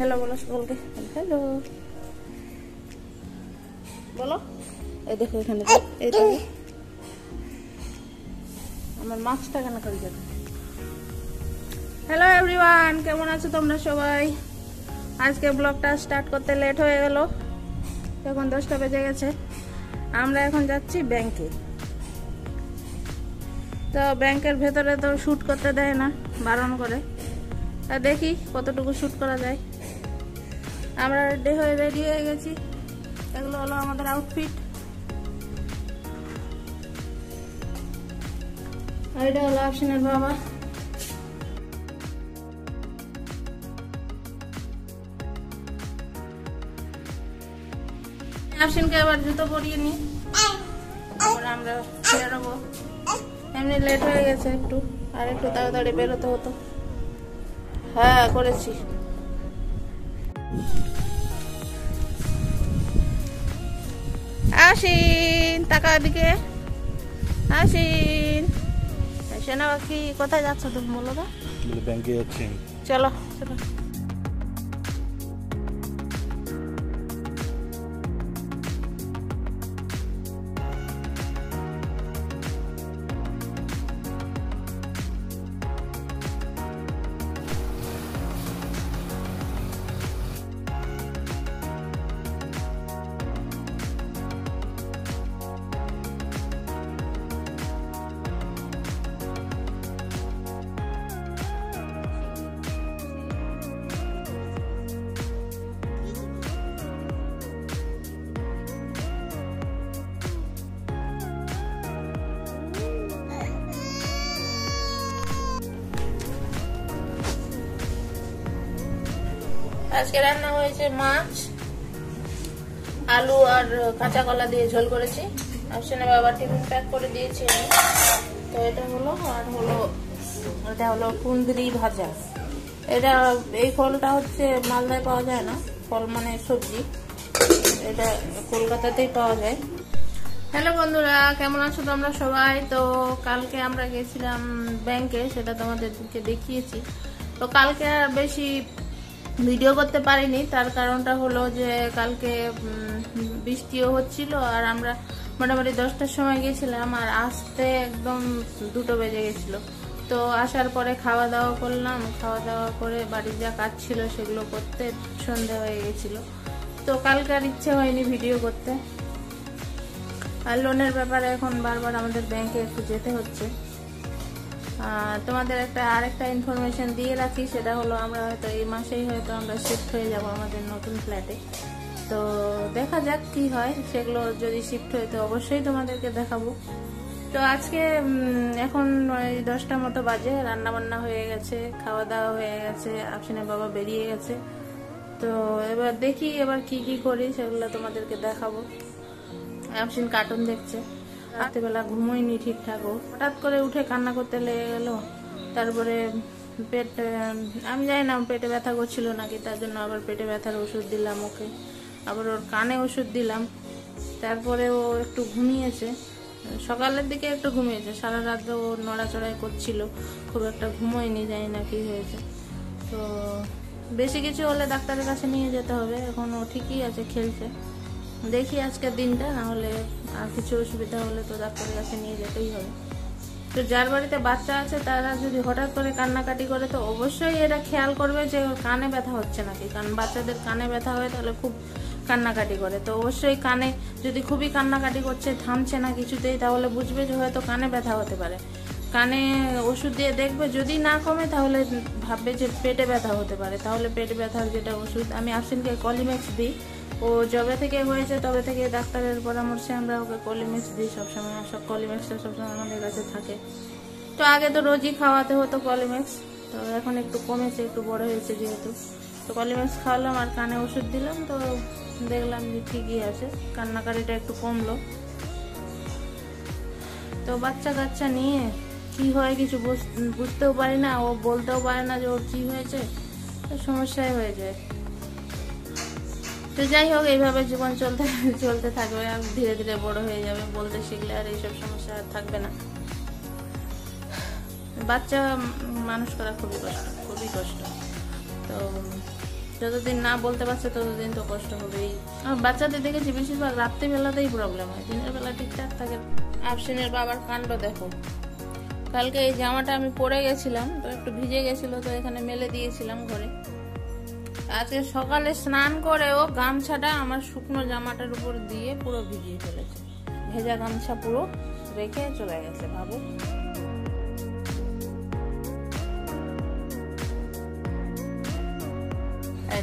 Hello বলো, সকলকে। Hello বলো। এই দেখো এখানে। এই দেখো। আমার মাস্কটা কেন করে যাবে হ্যালো এভরিওয়ান কেমন আছো তোমরা সবাই? আজকে ব্লগটা স্টার্ট করতে লেট হয়ে গেল। এখন দশটা বেজে গেছে। আমরা এখন যাচ্ছি ব্যাংকে তো ব্যাংকের ভেতরে তো শ্যুট করতে দেয় না, বারণ করে। দেখি কতটুকু শ্যুট করা যায়। আমরা রেডি হয়ে রেডি হয়ে গেছি। এগুলো হলো আমাদের আউটফিট আর এটা হলো আফসিনের বাবা। আফসিনকে আবার জুতো পরিয়ে নি। আমরা বেরোবো এমনি লেট হয়ে গেছে একটু। আর একটু তাড়াতাড়ি বেরোতে হতো। হ্যাঁ করেছি। আসিন টাকা দিকে আসিন সেনা পাখি কোথায় যাচ্ছ তুমি বলো তো? ব্যাংকে যাচ্ছি। চলো চলো। আজকে রান্না হয়েছে মাছ, আলু আর কাঁচা কলা দিয়ে ঝোল করেছি। আফসিনে বাবা টিফিন প্যাক করে দিয়েছি তো এটা হলো, আর হলো, এটা হলো কুন্দ্রি ভাজা। এটা, এই ফলটা হচ্ছে মালদায় পাওয়া যায় না। ফল মানে সবজি। এটা কলকাতাতেই পাওয়া যায়। হ্যালো বন্ধুরা, কেমন আছো তোমরা সবাই? তো কালকে আমরা গেছিলাম ব্যাংকে, সেটা তোমাদেরকে দেখিয়েছি। তো কালকে আর বেশি ভিডিও করতে পারিনি। তার কারণটা হলো যে কালকে বৃষ্টিও হচ্ছিল আর আমরা মোটামুটি দশটার সময় গেছিলাম আর আসতে একদম দুটো বেজে গেছিল। তো আসার পরে খাওয়া দাওয়া করলাম। খাওয়া দাওয়া করে বাড়ির যা কাজ ছিল সেগুলো করতে সন্ধে হয়ে গেছিল। তো কালকে আর ইচ্ছে হয়নি ভিডিও করতে। আর লোনের ব্যাপারে এখন বারবার আমাদের ব্যাংকে একটু যেতে হচ্ছে। তোমাদের একটা আরেকটা ইনফরমেশন দিয়ে রাখি, সেটা হলো আমরা হয়তো এই মাসেই হয়তো আমরা শিফট হয়ে যাব আমাদের নতুন ফ্ল্যাটে তো দেখা যাক কি হয়, সেগুলো যদি শিফট হয় তো অবশ্যই তোমাদেরকে দেখাবো। তো আজকে এখন ওই দশটা মতো বাজে রান্না বান্না হয়ে গেছে, খাওয়া দাওয়া হয়ে গেছে আফসিনের বাবা বেরিয়ে গেছে। তো এবার দেখি এবার কি কি করি, সেগুলো তোমাদেরকে দেখাবো। আফসিন কার্টুন দেখছে। রাত্রেবেলা ঘুমোয়নি ঠিকঠাক ও। হঠাৎ করে উঠে কান্না করতে লেগে গেল তারপরে পেট, আমি জানি না, পেটে ব্যথা করছিল নাকি, তার জন্য আবার পেটে ব্যথার ওষুধ দিলাম ওকে। আবার ওর কানে ওষুধ দিলাম। তারপরে ও একটু ঘুমিয়েছে। সকালের দিকে একটু ঘুমিয়েছে। সারা রাত ও নড়াচড়াই করছিল। খুব একটা ঘুমোয়নি, জানি না কি হয়েছে। তো বেশি কিছু হলে ডাক্তারের কাছে নিয়ে যেতে হবে। এখন ও ঠিকই আছে, খেলছে। দেখি আজকের দিনটা না হলে আর কিছু অসুবিধা হলে তো ডাক্তারের কাছে নিয়ে যেতেই হবে। তো যার বাড়িতে বাচ্চা আছে, তারা যদি হঠাৎ করে কান্নাকাটি করে, তো অবশ্যই এটা খেয়াল করবে যে ওর কানে ব্যথা হচ্ছে নাকি। কারণ বাচ্চাদের কানে ব্যথা হয়, তাহলে খুব কান্নাকাটি করে। তো অবশ্যই কানে যদি খুবই কান্নাকাটি করছে, থামছে না কিছুতেই, তাহলে বুঝবে যে হয়তো কানে ব্যথা হতে পারে। কানে ওষুধ দিয়ে দেখবে, যদি না কমে, তাহলে ভাববে যে পেটে ব্যথা হতে পারে। তাহলে পেটে ব্যথার যেটা ওষুধ, আমি আফসিনকে কলিম্যাক্স দিই। ও যবে থেকে হয়েছে তবে থেকে ডাক্তারের পরামর্শে আমরা ওকে কলিম্যাক্স দিই সবসময়। সব কলিম্যাক্সটা সবসময় আমাদের কাছে থাকে। তো আগে তো রোজই খাওয়াতে হতো কলিম্যাক্স তো এখন একটু কমেছে, একটু বড় হয়েছে যেহেতু। তো কলিম্যাক্স খাওয়ালাম আর কানে ওষুধ দিলাম। তো দেখলাম যে ঠিকই আছে কান্নাকারিটা একটু কমলো। তো বাচ্চা কাচ্চা নিয়ে কি হয় কিছু বুঝ- বুঝতেও পারি না, ও বলতেও পারে না যে ওর কি হয়েছে। সমস্যাই হয়ে যায়। তো যাই হোক, এইভাবে জীবন চলতে চলতে থাকবে। আর ধীরে ধীরে বড় হয়ে যাবে। বলতে শিখলে আর এইসব সমস্যা আর থাকবে না। বাচ্চা মানুষ করা খুবই কষ্ট খুবই কষ্ট। তো যতদিন না বলতে পারছে, ততদিন তো কষ্ট হবেই। আর বাচ্চাদের দেখেছি, বেশিরভাগ রাত্রিবেলাতেই প্রবলেম হয়। দিনের বেলা ঠিকঠাক থাকে। আফসিনের বাবার কাণ্ড দেখো। কালকে এই জামাটা আমি পরে গেছিলাম, তো একটু ভিজে গেছিল, তো এখানে মেলে দিয়েছিলাম ঘরে। আজকে সকালে স্নান করেও গামছাটা আমার শুকনো জামাটার উপর দিয়ে পুরো ভিজিয়ে ফেলেছে। ভেজা গামছা পুরো রেখে চলে গেছে, ভাবো।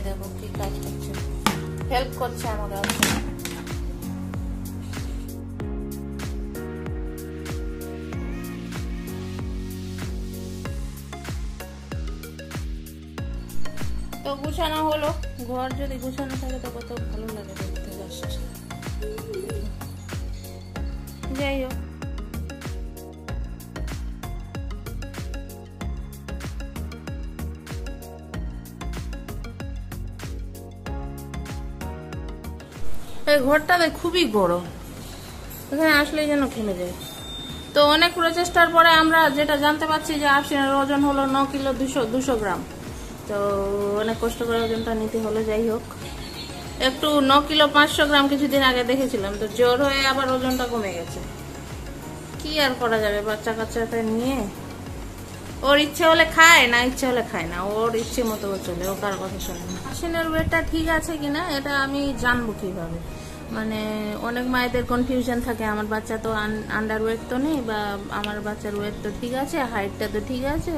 দেখো কি কাজ করছে। হেল্প করছে আমাকে। গুছানো হলো। ঘর যদি গুছানো থাকে তো কত ভালো লাগে দেখতে যাই হোক। এই ঘরটাতে খুবই গরম। এখানে আসলেই যেন ঘেমে যায়। তো অনেক প্রচেষ্টার পরে আমরা যেটা জানতে পারছি যে আফসিনের ওজন হলো ন কিলো দুশো দুশো গ্রাম। তো অনেক কষ্ট করে ওজনটা নিতে হলো, যাই হোক। একটু ন কিলো পাঁচশো গ্রাম কিছুদিন আগে দেখেছিলাম, তো জ্বর হয়ে আবার ওজনটা কমে গেছে। কি আর করা যাবে, বাচ্চা কাচ্চাটা নিয়ে? ওর ইচ্ছে হলে খায়, না ইচ্ছে হলে খায় না, ওর ইচ্ছে মতো চলে, ও কার কথা শোনে না। আশ্বিনের ওয়েটটা ঠিক আছে কিনা, এটা আমি জানব কীভাবে। মানে অনেক মায়েদের কনফিউশন থাকে, আমার বাচ্চা তো আন্ডার ওয়েট তো নেই, বা আমার বাচ্চার ওয়েট তো ঠিক আছে হাইটটা তো ঠিক আছে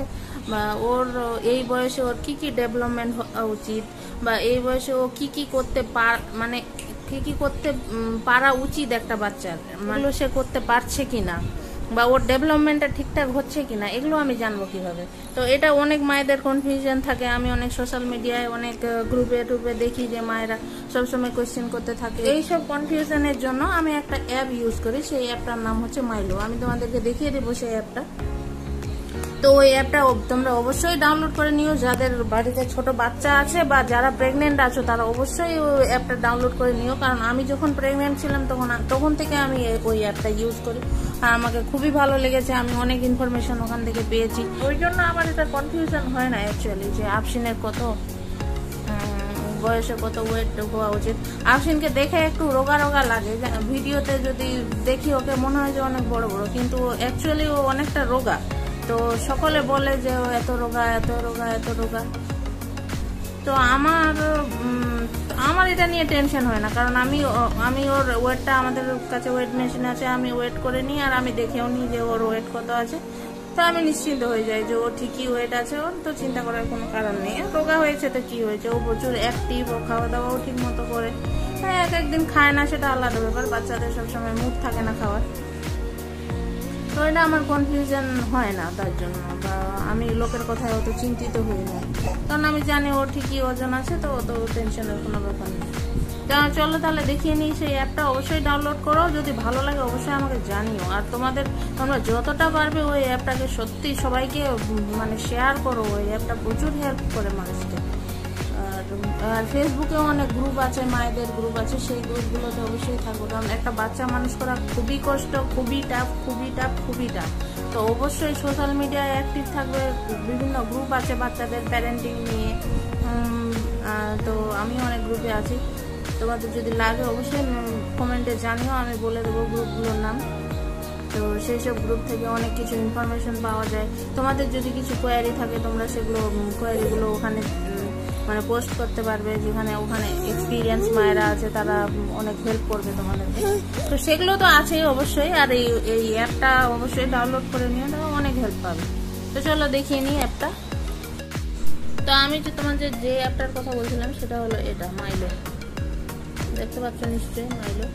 ওর এই বয়সে ওর কি কি ডেভেলপমেন্ট হওয়া উচিত? বা এই বয়সে ও কি কি করতে পার মানে কি কি করতে পারা উচিত একটা বাচ্চার? মানে সে করতে পারছে কি না বা ওর ডেভেলপমেন্টটা ঠিকঠাক হচ্ছে কি না এগুলো আমি জানব কীভাবে? তো এটা অনেক মায়েদের কনফিউশন থাকে। আমি অনেক সোশ্যাল মিডিয়ায় অনেক গ্রুপে টুপে দেখি যে মায়েরা সবসময় কোয়েশ্চেন করতে থাকে। এইসব কনফিউশনের জন্য আমি একটা অ্যাপ ইউজ করি। সেই অ্যাপটার নাম হচ্ছে মাইলো আমি তোমাদেরকে দেখিয়ে দেবো সেই অ্যাপটা তো ওই অ্যাপটা তোমরা অবশ্যই ডাউনলোড করে নিও। যাদের বাড়িতে ছোট বাচ্চা আছে বা যারা প্রেগনেন্ট আছো, তারা অবশ্যই ওই অ্যাপটা ডাউনলোড করে নিও। কারণ আমি যখন প্রেগনেন্ট ছিলাম, তখন তখন থেকে আমি ওই অ্যাপটা ইউজ করি। আর আমাকে খুবই ভালো লেগেছে। আমি অনেক ইনফরমেশন ওখান থেকে পেয়েছি। ওই জন্য আমার এটা কনফিউশন হয় না অ্যাকচুয়ালি যে আফসিনের কত বয়সে কত ওয়েট হওয়া উচিত। আফসিনকে দেখে একটু রোগা রোগা লাগে। ভিডিওতে যদি দেখি, ওকে মনে হয় যে অনেক বড় বড়। কিন্তু অ্যাকচুয়ালি ও অনেকটা রোগা। তো সকলে বলে যে এত রোগা এত রোগা এত রোগা। তো আমার আমার এটা নিয়ে টেনশন হয় না। কারণ আমি আমি ওর ওয়েটটা আমাদের কাছে ওয়েট মেশিন আছে, আমি ওয়েট করে নিই আর আমি দেখেও নিই যে ওর ওয়েট কত আছে। তো আমি নিশ্চিন্ত হয়ে যাই যে ও ঠিকই ওয়েট আছে ওর, তো চিন্তা করার কোনো কারণ নেই। রোগা হয়েছে তো কি হয়েছে? ও প্রচুর অ্যাক্টিভ ও খাওয়া দাওয়াও ঠিক মতো করে। হ্যাঁ এক একদিন খায় না, সেটা আলাদা ব্যাপার। বাচ্চাদের সবসময় মুড থাকে না খাওয়ার। তো এটা আমার কনফিউশন হয় না তার জন্য, বা আমি লোকের কথায় অত চিন্তিত হই না। কারণ আমি জানি ও ঠিকই ওজন আছে, তো অত টেনশনের কোনো ব্যাপার নেই। তা চলো তাহলে দেখিয়ে নিই, সেই অ্যাপটা অবশ্যই ডাউনলোড করো। যদি ভালো লাগে অবশ্যই আমাকে জানিও। আর তোমাদের, তোমরা যতটা পারবে ওই অ্যাপটাকে সত্যি সবাইকে মানে শেয়ার করো। ওই অ্যাপটা প্রচুর হেল্প করে মানুষকে। আর ফেসবুকেও অনেক গ্রুপ আছে, মায়েদের গ্রুপ আছে, সেই গ্রুপগুলোতে অবশ্যই থাকব। কারণ একটা বাচ্চা মানুষ করা খুবই কষ্ট, খুবই টাফ খুবই টাফ খুবই টাফ তো অবশ্যই সোশ্যাল মিডিয়ায় অ্যাক্টিভ থাকবে, বিভিন্ন গ্রুপ আছে বাচ্চাদের প্যারেন্টিং নিয়ে। তো আমি অনেক গ্রুপে আছি। তোমাদের যদি লাগে অবশ্যই কমেন্টে জানিও, আমি বলে দেবো গ্রুপগুলোর নাম। তো সেই সব গ্রুপ থেকে অনেক কিছু ইনফরমেশন পাওয়া যায়। তোমাদের যদি কিছু কোয়ারি থাকে, তোমরা সেগুলো কোয়ারিগুলো ওখানে মানে পোস্ট করতে পারবে, যেখানে ওখানে এক্সপিরিয়েন্স মায়েরা আছে, তারা অনেক হেল্প করবে তোমাদেরকে তো সেগুলো তো আছেই অবশ্যই, আর এই এই অ্যাপটা অবশ্যই ডাউনলোড করে নিয়ে তাও অনেক হেল্প পাবে। তো চলো দেখিয়ে নিই অ্যাপটা তো আমি যে তোমাদের যে অ্যাপটার কথা বলছিলাম, সেটা হলো এটা মাইলো দেখতে পাচ্ছ নিশ্চয়ই মাইলো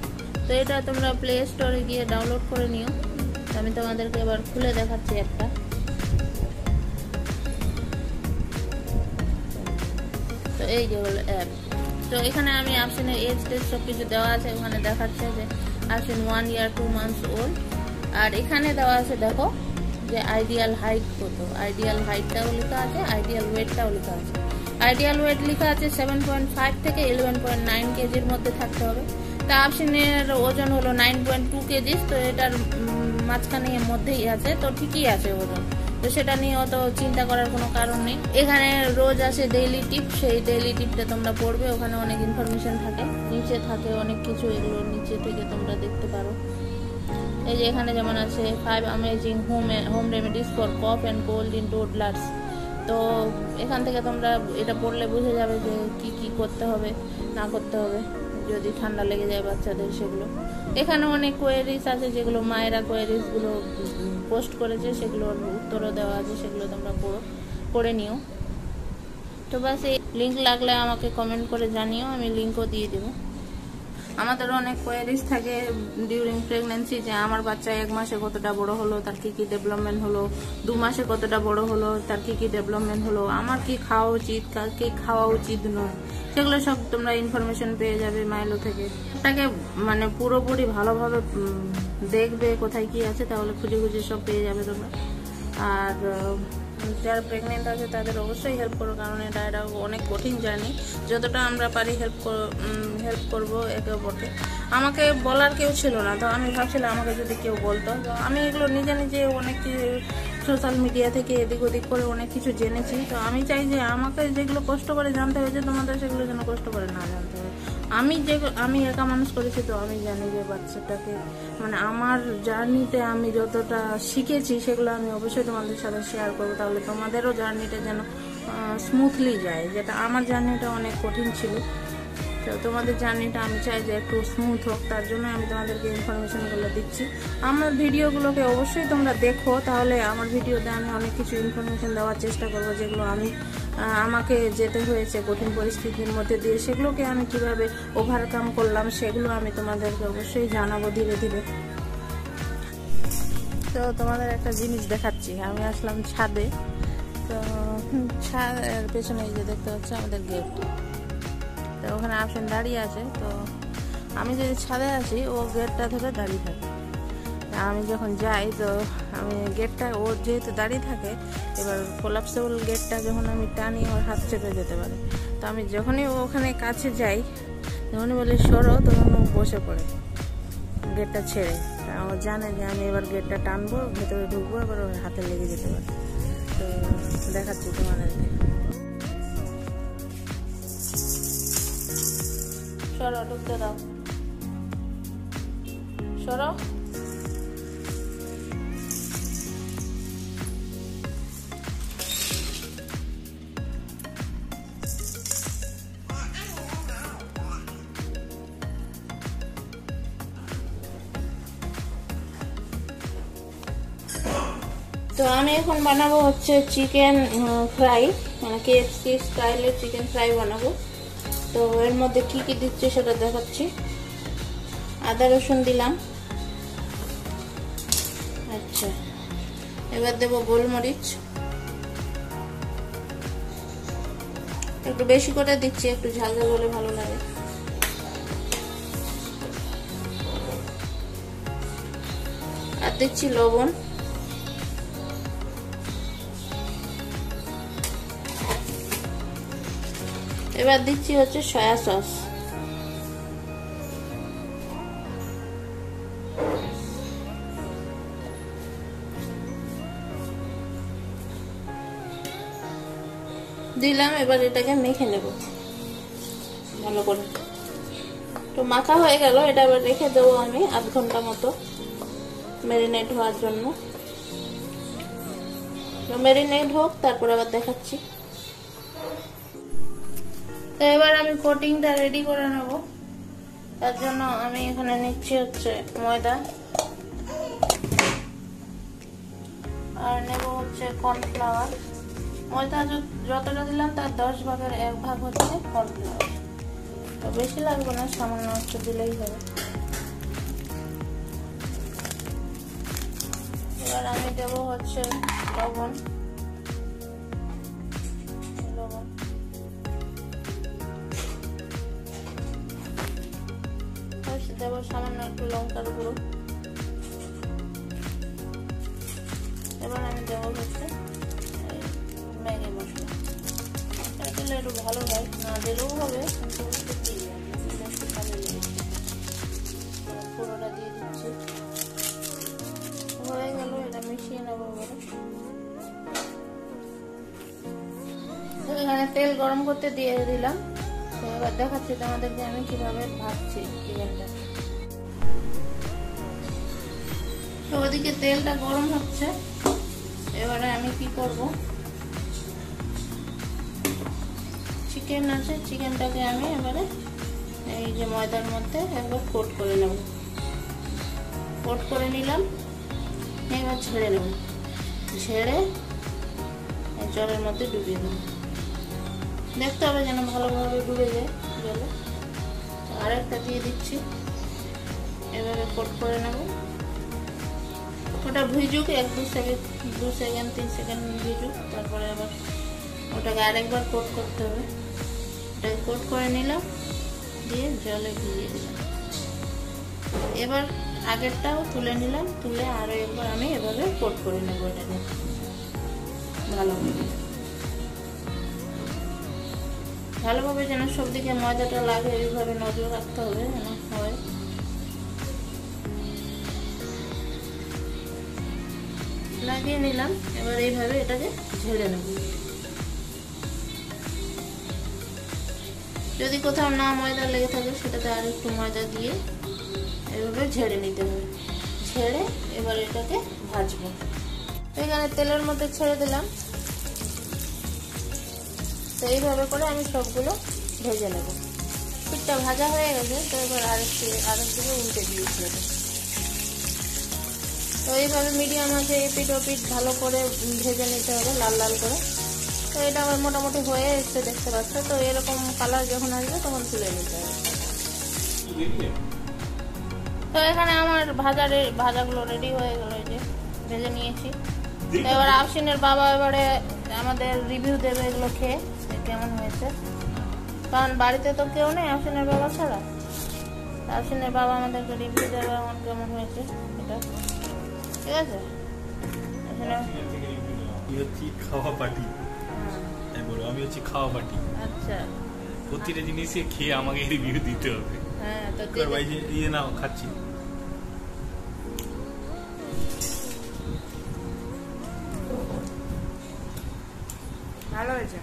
তো এটা তোমরা প্লে স্টোরে গিয়ে ডাউনলোড করে নিও। আমি তোমাদেরকে এবার খুলে দেখাচ্ছি অ্যাপটা তো এই যে হলো অ্যাপ তো এখানে আমি অপশনের এজ টেজ সব কিছু দেওয়া আছে, ওখানে দেখাচ্ছে যে option one year two months old আর এখানে দেওয়া আছে, দেখো, যে আইডিয়াল হাইট কত। আইডিয়াল হাইটটাও লেখা আছে আইডিয়াল ওয়েটটাও লেখা আছে। আইডিয়াল ওয়েট লেখা আছে সেভেন পয়েন্ট ফাইভ থেকে ইলেভেন পয়েন্ট নাইন কেজির মধ্যে থাকতে হবে। তা অপশনের ওজন হলো নাইন পয়েন্ট টু কেজিস তো এটার মাঝখানে মধ্যেই আছে, তো ঠিকই আছে ওজন। তো সেটা নিয়ে অত চিন্তা করার কোনো কারণ নেই। এখানে রোজ আসে ডেইলি টিপ সেই ডেইলি টিপটা তোমরা পড়বে, ওখানে অনেক ইনফরমেশন থাকে। নিচে থাকে অনেক কিছু, এগুলো নিচে থেকে তোমরা দেখতে পারো। এই যে এখানে যেমন আছে five amazing home home remedies for cough and cold in toddlers তো এখান থেকে তোমরা এটা পড়লে বুঝে যাবে যে কি কি করতে হবে, না করতে হবে। যদি ঠান্ডা লেগে যায় বাচ্চাদের সেগুলো। এখানে অনেক কোয়েরিজ আছে যেগুলো মায়েরা কোয়েরিসগুলো পোস্ট করেছে সেগুলোর উত্তরও দেওয়া আছে, সেগুলো তোমরা পড়ো করে নিও। তো বাস এই লিঙ্ক লাগলে আমাকে কমেন্ট করে জানিও, আমি লিঙ্কও দিয়ে দেবো। আমাদের অনেক কোয়ারিজ থাকে ডিউরিং প্রেগনেন্সি যে আমার বাচ্চা এক মাসে কতটা বড় হলো, তার কি কি ডেভেলপমেন্ট হলো, দু মাসে কতটা বড় হলো, তার কি কি ডেভেলপমেন্ট হলো, আমার কি খাওয়া উচিত, কার কি খাওয়া উচিত নয়, সেগুলো সব তোমরা ইনফরমেশন পেয়ে যাবে মাইলো থেকে। তাকে মানে পুরোপুরি ভালোভাবে দেখবে কোথায় কি আছে, তাহলে খুঁজে খুঁজে সব পেয়ে যাবে তোমরা। আর যারা প্রেগনেন্ট আছে তাদের অবশ্যই হেল্প করো, কারণ এটা এটা অনেক কঠিন জার্নি যতটা আমরা পারি হেল্প হেল্প করব একে অপরকে। আমাকে বলার কেউ ছিল না, তো আমি ভাবছিলাম আমাকে যদি কেউ বলতো। তো আমি এগুলো নিজে নিজে অনেক সোশ্যাল মিডিয়া থেকে এদিক ওদিক করে অনেক কিছু জেনেছি। তো আমি চাই যে আমাকে যেগুলো কষ্ট করে জানতে হয়েছে তোমাদের সেগুলো যেন কষ্ট করে না জানতে হয়। আমি যে, আমি একা মানুষ করেছি তো আমি জানি যে বাচ্চাটাকে মানে আমার জার্নিতে আমি যতটা শিখেছি সেগুলো আমি অবশ্যই তোমাদের সাথে শেয়ার করব। তাহলে তোমাদেরও জার্নিটা যেন স্মুথলি যায়, যেটা আমার জার্নিটা অনেক কঠিন ছিল। তো তোমাদের জার্নিটা আমি চাই যে একটু স্মুথ হোক, তার জন্য আমি তোমাদেরকে ইনফরমেশনগুলো দিচ্ছি। আমার ভিডিওগুলোকে অবশ্যই তোমরা দেখো, তাহলে আমার ভিডিওতে আমি অনেক কিছু ইনফরমেশন দেওয়ার চেষ্টা করব, যেগুলো আমি আমাকে যেতে হয়েছে কঠিন পরিস্থিতির মধ্যে দিয়ে, সেগুলোকে আমি কীভাবে ওভারকাম করলাম, সেগুলো আমি তোমাদেরকে অবশ্যই জানাব ধীরে ধীরে। তো তোমাদের একটা জিনিস দেখাচ্ছি, আমি আসলাম ছাদে। তো ছাদের পেছনে যে দেখতে হচ্ছে আমাদের গেট। তো ওখানে আপশন দাঁড়িয়ে আছে, তো আমি যদি ছাদে আসি ও গেটটা ধরে দাঁড়িয়ে থাকে। আমি যখন যাই, তো আমি গেটটা ও যেহেতু দাঁড়িয়ে থাকে, এবার কোলাপসেবল গেটটা যখন আমি টানি, ওর হাত চেপে যেতে পারে। তো আমি যখনই ওখানে কাছে যাই যখনই বলি, সরো, তখন ও বসে পড়ে গেটটা ছেড়ে। ও জানে যে আমি এবার গেটটা টানবো, ভেতরে ঢুকবো, এবার ওর হাতে লেগে যেতে পারে। তো দেখাচ্ছি তোমাদেরকে। তো আমি এখন বানাবো হচ্ছে চিকেন ফ্রাই মানে কেএফসি স্টাইলের চিকেন ফ্রাই বানাবো। তো এর মধ্যে কি কি দিচ্ছে সেটা দেখাচ্ছি। আদা রসুন দিলাম। আচ্ছা এবার দেবো গোলমরিচ। একটু বেশি করে দিচ্ছি, একটু ঝাল ঝাল হলে ভালো লাগে। আর দিচ্ছি লবণ। এবার দিচ্ছি হচ্ছে সয়া সস। দিলাম, এবার এটাকে মেখে নেব। ভালো করে। তো মাখা হয়ে গেল, এটা আবার রেখে দেবো আমি আধ ঘণ্টা মতো ম্যারিনেট হওয়ার জন্য। তো ম্যারিনেট হোক, তারপর আবার দেখাচ্ছি। তো এবার আমি কোটিংটা রেডি করে নেব। তার জন্য আমি এখানে নিচ্ছি হচ্ছে ময়দা। আর নেব হচ্ছে কর্নফ্লাওয়ার ময়দা যতটা দিলাম তার দশ ভাগের এক ভাগ হচ্ছে কর্নফ্লাওয়ার তো বেশি লাগবে না, সামান্য একটু দিলেই হবে। এবার আমি দেব হচ্ছে লবণ। সামান্য একটু লঙ্কার গুঁড়ো। এবার আমি দেবো হচ্ছে ম্যাগি মশলা। এটা দিলে একটু ভালো হয়, না দিলেও হবে পুরোটা দিয়ে হয়ে এটা মিশিয়ে নেব এখানে তেল গরম করতে দিয়ে দিলাম। এবার দেখাচ্ছি তোমাদেরকে আমি কীভাবে ভাবছি চিকেনটা তো ওদিকে তেলটা গরম হচ্ছে। এবারে আমি কি করব? চিকেন আছে চিকেনটাকে আমি এবারে এই যে ময়দার মধ্যে একবার কোট করে নেব। কোট করে নিলাম, এবার ছেড়ে নেব। ছেড়ে জলের মধ্যে ডুবিয়ে দেবো। দেখতে হবে যেন ভালোভাবে ডুবে যায় জলে। আরেকটা দিয়ে দিচ্ছি। এভাবে কোট করে নেব। ওটা ভিজুক, এক দু সেকেন্ড দু সেকেন্ড তিন সেকেন্ড ভিজুক, তারপরে আবার ওটাকে আরেকবার কোট করতে হবে। ওটাকে কোট করে নিলাম, দিয়ে জলে ভিজিয়ে দিলাম। এবার আগেরটাও তুলে নিলাম, তুলে আরও একবার আমি এভাবে কোট করে নেব এটাকে। ভালোভাবে ভালোভাবে যেন সব দিকে ময়দাটা লাগে, এইভাবে নজর রাখতে হবে, যেন লাগিয়ে নিলাম। এবার এইভাবে এটাকে ঝেড়ে নেব। যদি কোথাও না ময়দা লেগে থাকে, সেটাতে আর একটু ময়দা দিয়ে এভাবে ঝেড়ে নিতে হবে। ছেড়ে এবার এটাকে ভাজবো। এখানে তেলের মধ্যে ছেড়ে দিলাম। তো এইভাবে করে আমি সবগুলো ভেজে নেব। পিঠটা ভাজা হয়ে গেছে, তো এবার আরেকটি আরেক দিকে উল্টে দিয়েছি তো এইভাবে মিডিয়াম আছে এপিট ওপিট ভালো করে ভেজে নিতে হবে, লাল লাল করে। তো এটা আমার মোটামুটি হয়ে এসছে, দেখতে পাচ্ছ? তো এরকম কালার যখন আসবে তখন তুলে নিতে হবে। তো এখানে আমার ভাজা ভাজাগুলো রেডি হয়ে গেল যে ভেজে নিয়েছি। তো এবার আফসিনের বাবা এবারে আমাদের রিভিউ দেবে এগুলো খেয়ে কেমন হয়েছে। কারণ বাড়িতে তো কেউ নেই আফসিনের বাবা ছাড়া। আফসিনের বাবা আমাদেরকে রিভিউ দেবে আমার কেমন হয়েছে, এটা। ঠিক আছে? এখানে হচ্ছি খাওয়া পার্টি। আমি বলব আমি হচ্ছি খাওয়া পার্টি। আচ্ছা। প্রতিটা জিনিসে খেয়ে আমাকে রিভিউ দিতে হবে। হ্যাঁ তো ভাই ইয়ে নাও খাচ্ছি। ভালো হয়েছে।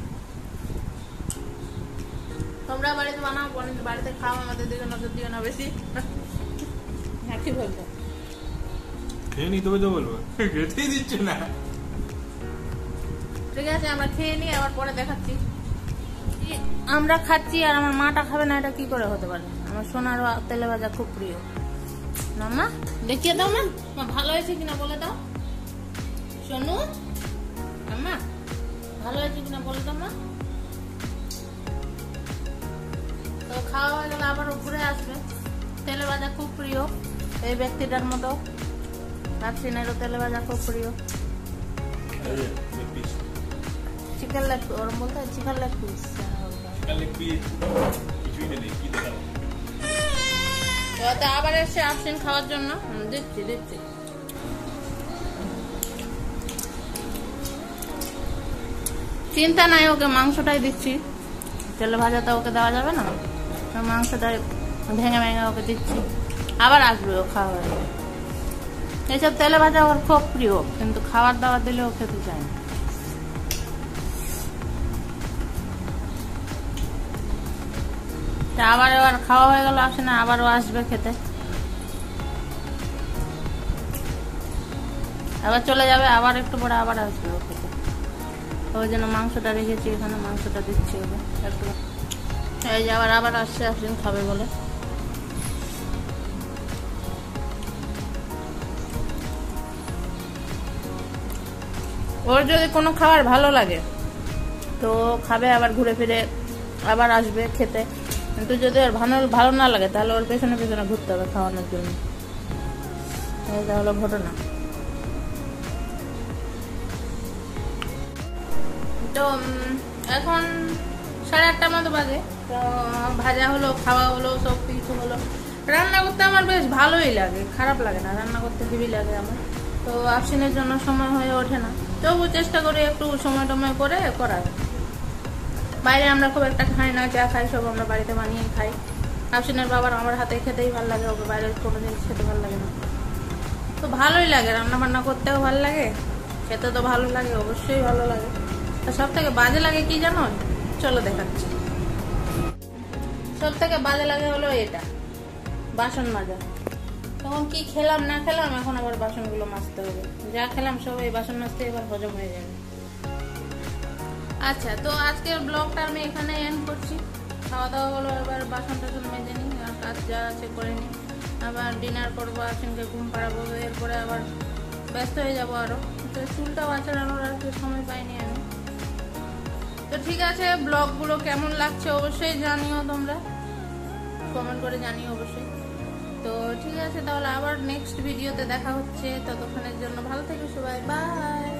তোমরা বাড়িতে বানাও বাড়িতে খাও আমাদের দিকে নজর দিও না বেশি। হ্যাঁ কি বলব খেয়ে নি তবে তো বলব। খেতেই দিচ্ছ না। ঠিক আছে, আমরা খেয়ে নিই আবার পরে দেখাচ্ছি। আমরা খাচ্ছি আর আমার মাটা খাবে না, এটা কি করে হতে পারে? আমার সোনার তেলে ভাজা খুব প্রিয়। না, মা? দেখিয়ে দাও না মা, ভালো হয়েছে কিনা বলে দাও। সোনু? আম্মা, ভালো হয়েছে কিনা বলে দাও, মা। তো খাওয়া হয়ে গেলে আবার ঘুরে আসবে। তেলে ভাজা খুব প্রিয়, এই ব্যক্তিটার মতো। ভাবছিনেরও তেলে ভাজা piece। চিকেন লেগ ওরম বলতে চিকেন লেগ পিস আবার এসে আপসিন খাওয়ার জন্য। দিচ্ছি দিচ্ছি। চিন্তা নাই ওকে মাংসটাই দিচ্ছি। তেলে ভাজাটা ওকে দেওয়া যাবে না। মাংসটাই ভেঙে ভেঙে ওকে দিচ্ছি। আবার আসবে ও খাওয়া। এইসব তেলে ভাজা ওর খুব প্রিয়, কিন্তু খাবার দাবার দিলে ও খেতে চায় না। আবার এবার খাওয়া হয়ে গেল, আসে না, আবারও আসবে খেতে। আবার চলে যাবে, আবার একটু পরে আবার আসবে ও খেতে। ওই জন্য মাংসটা রেখেছি, এখানে মাংসটা দিচ্ছি ওকে। একটু এই যে আবার আবার আসছে আসছেন খাবে বলে। ওর যদি কোনো খাবার ভালো লাগে, তো খাবে, আবার ঘুরে ফিরে আবার আসবে খেতে। কিন্তু যদি ওর ভালো ভালো না লাগে, তাহলে ওর পেছনে পেছনে ঘুরতে হবে খাওয়ানোর জন্য। এটা হলো ঘটনা। তো এখন সাড়ে আটটার মতো বাজে। তো, ভাজা হলো, খাওয়া হলো, সব কিছু হলো। রান্না করতে আমার বেশ ভালোই লাগে, খারাপ লাগে না। রান্না করতে হেভি লাগে আমার। তো আফসিনের জন্য সময় হয়ে ওঠে না। তবু চেষ্টা করি একটু সময় টময় করে করার। বাইরে আমরা খুব একটা খাই না, যা খাই সব আমরা বাড়িতে বানিয়ে খাই। আফসিনের বাবার আমার হাতে খেতেই ভালো লাগে, ওকে বাইরে কোনো জিনিস খেতে ভালো লাগে না। তো ভালোই লাগে রান্না বান্না করতেও ভালো লাগে, খেতে তো ভালো লাগে, অবশ্যই ভালো লাগে। আর সব থেকে বাজে লাগে কি জানো? চলো দেখাচ্ছি। সব থেকে বাজে লাগে হলো এটা, বাসন মাজা। তখন কি খেলাম, না খেলাম, এখন আবার বাসনগুলো মাজতে হবে। যা খেলাম, সব এই বাসন মাজতে এবার হজম হয়ে যাবে। আচ্ছা তো আজকের ব্লগটা আমি এখানে এন্ড করছি। খাওয়া দাওয়া হলো, এবার বাসন টাসন মেজে নিই, আর কাজ যা আছে করে নিই। আবার ডিনার করব আসেনকে ঘুম পাড়াবো, এরপরে আবার ব্যস্ত হয়ে যাব আরও তো চুলটাও আচড়ানোর আর সময় পাইনি আমি। তো ঠিক আছে, ব্লগগুলো কেমন লাগছে অবশ্যই জানিও তোমরা। কমেন্ট করে জানিও অবশ্যই। তো ঠিক আছে, তাহলে আবার নেক্সট ভিডিওতে দেখা হচ্ছে। ততক্ষণের জন্য ভালো থেকো সবাই। বাই